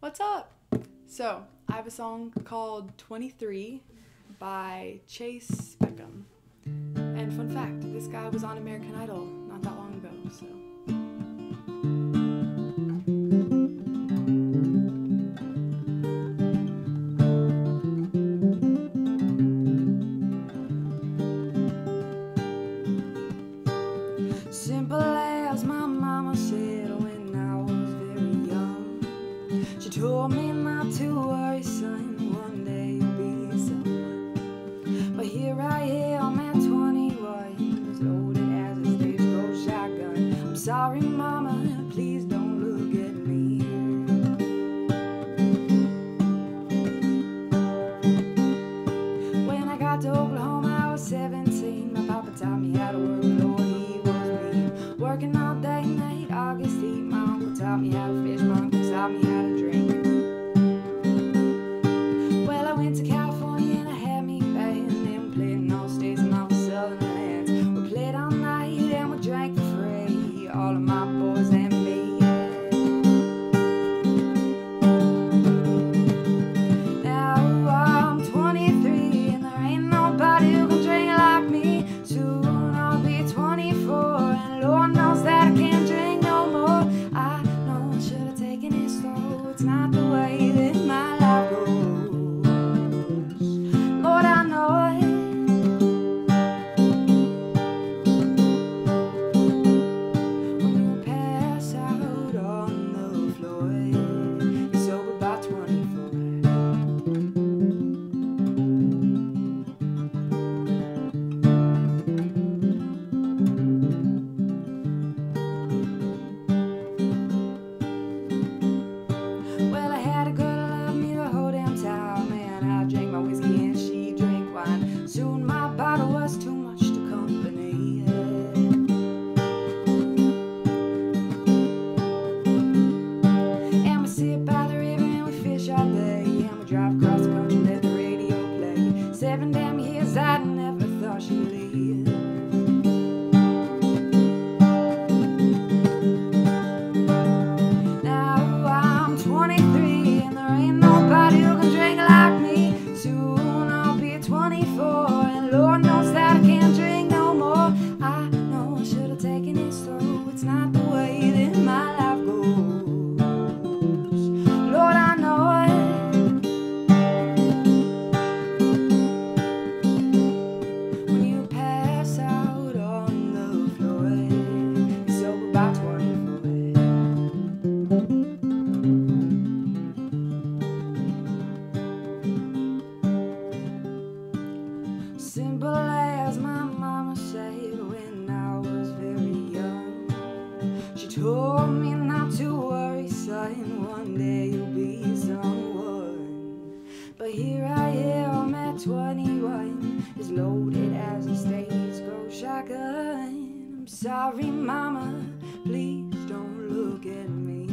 What's up? So, I have a song called 23 by Chayce Beckham. And fun fact this guy was on American Idol not that sorry, Mama, please don't. it's not told me not to worry, son. One day you'll be someone. But here I am at 21, as loaded as a stagecoach shotgun. I'm sorry, mama. Please don't look at me.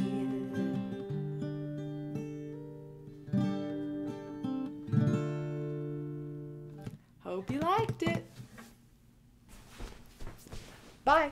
Hope you liked it. Bye.